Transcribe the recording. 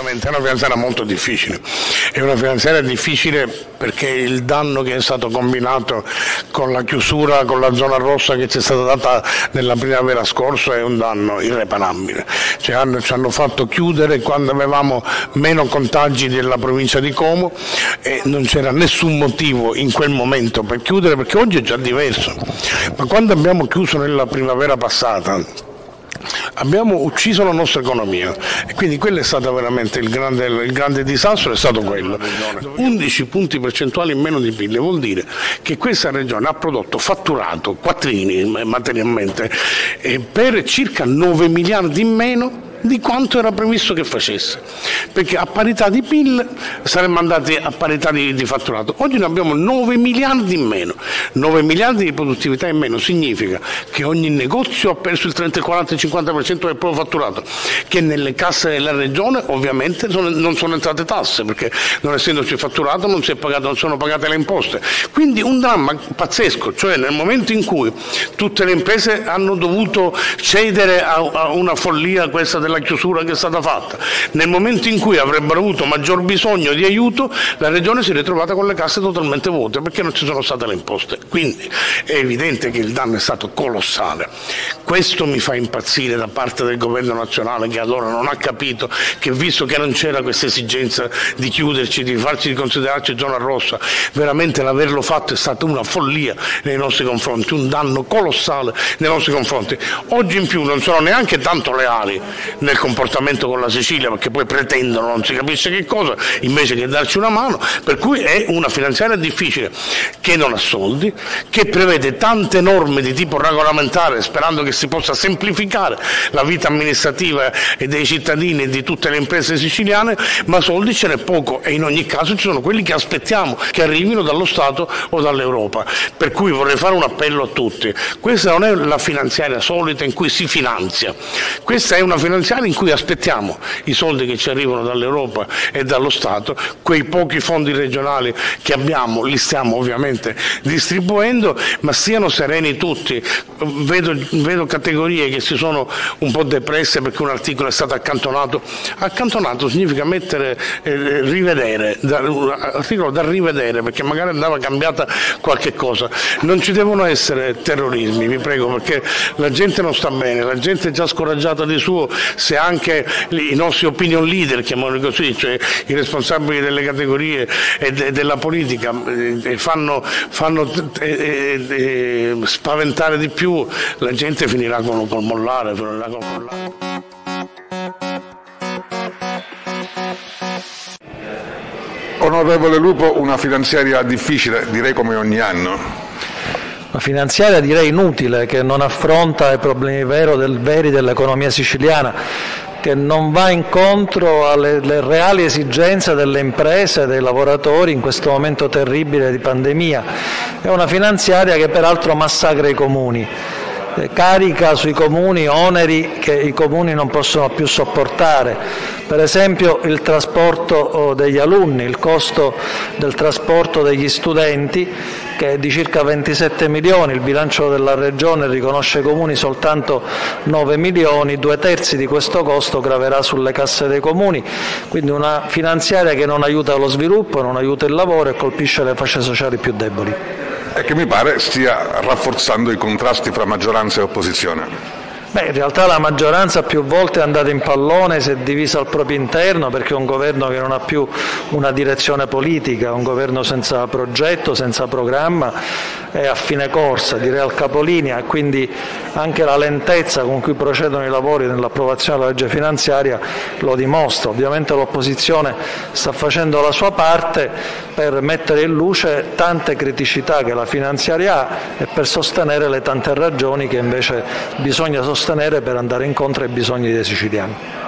una finanziaria molto difficile, è una finanziaria difficile perché il danno che è stato combinato con la chiusura, con la zona rossa che ci è stata data nella primavera scorsa è un danno irreparabile. Ci hanno, ci hanno fatto chiudere quando avevamo meno contagi della provincia di Como e non c'era nessun motivo in quel momento per chiudere perché oggi è già diverso. Ma quando abbiamo chiuso nella primavera passata, abbiamo ucciso la nostra economia e quindi quello è stato veramente il grande, il grande, disastro, è stato quello. 11 punti percentuali in meno di PIL vuol dire che questa regione ha prodotto fatturato, quattrini materialmente, per circa 9 miliardi in meno di quanto era previsto che facesse, perché a parità di PIL saremmo andati a parità di, di fatturato. Oggi ne abbiamo 9 miliardi in meno, 9 miliardi di produttività in meno significa che ogni negozio ha perso il 30, il 40, il 50% del proprio fatturato, che nelle casse della regione ovviamente non sono entrate tasse, perché non essendoci fatturato non, pagato, non sono pagate le imposte. Quindi un dramma pazzesco, cioè nel momento in cui tutte le imprese hanno dovuto cedere a, a una follia questa della chiusura che è stata fatta. Nel momento in cui avrebbero avuto maggior bisogno di aiuto, la Regione si è ritrovata con le casse totalmente vuote perché non ci sono state le imposte. Quindi è evidente che il danno è stato colossale. Questo mi fa impazzire da parte del governo nazionale che allora non ha capito che visto che non c'era questa esigenza di chiuderci, di farci considerarci zona rossa, veramente l'averlo fatto è stata una follia nei nostri confronti, un danno colossale nei nostri confronti. Oggi in più non sono neanche tanto leali nel comportamento con la Sicilia perché poi pretendono non si capisce che cosa invece che darci una mano, per cui è una finanziaria difficile che non ha soldi, che prevede tante norme di tipo regolamentare sperando che si possa semplificare la vita amministrativa dei cittadini e di tutte le imprese siciliane, ma soldi ce n'è poco e in ogni caso ci sono quelli che aspettiamo che arrivino dallo Stato o dall'Europa. Per cui vorrei fare un appello a tutti. Questa non è la finanziaria solita in cui si finanzia, questa è una finanziaria in cui aspettiamo i soldi che ci arrivano dall'Europa e dallo Stato, quei pochi fondi regionali che abbiamo li stiamo ovviamente distribuendo, ma stiano sereni tutti. Vedo, vedo categorie che si sono un po' depresse perché un articolo è stato accantonato. Accantonato significa mettere, eh, rivedere, da, un articolo da rivedere perché magari andava cambiata qualche cosa. Non ci devono essere terrorismi, vi prego, perché la gente non sta bene, la gente è già scoraggiata di suo, se anche i nostri opinion leader, chiamiamoli così, cioè i responsabili delle categorie e de della politica, eh, fanno, fanno eh, eh, spaventare di più, la gente finirà con, col mollare. Finirà col mollare. Onorevole Lupo, una finanziaria difficile, direi come ogni anno. Una finanziaria direi inutile, che non affronta i problemi del, veri dell'economia siciliana, che non va incontro alle reali esigenze delle imprese dei lavoratori in questo momento terribile di pandemia. È una finanziaria che peraltro massacra i comuni carica sui comuni oneri che i comuni non possono più sopportare, per esempio il trasporto oh, degli alunni, il costo del trasporto degli studenti che è di circa 27 milioni, il bilancio della Regione riconosce ai comuni soltanto 9 milioni, due terzi di questo costo graverà sulle casse dei comuni, quindi una finanziaria che non aiuta lo sviluppo, non aiuta il lavoro e colpisce le fasce sociali più deboli. E che mi pare stia rafforzando i contrasti fra maggioranza e opposizione. Beh, in realtà la maggioranza più volte è andata in pallone, si è divisa al proprio interno perché è un governo che non ha più una direzione politica, un governo senza progetto, senza programma, è a fine corsa, direi al capolinea, quindi anche la lentezza con cui procedono i lavori nell'approvazione della legge finanziaria lo dimostra. Ovviamente l'opposizione sta facendo la sua parte per mettere in luce tante criticità che la finanziaria ha e per sostenere le tante ragioni che invece bisogna sostenere per andare incontro ai bisogni dei siciliani.